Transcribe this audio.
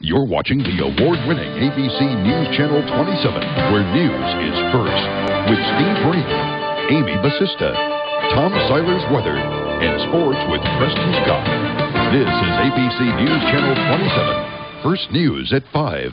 You're watching the award-winning ABC News Channel 27, where news is first. With Steve Breen, Amy Basista, Tom Seiler's Weather, and sports with Preston Scott. This is ABC News Channel 27. First news at 5.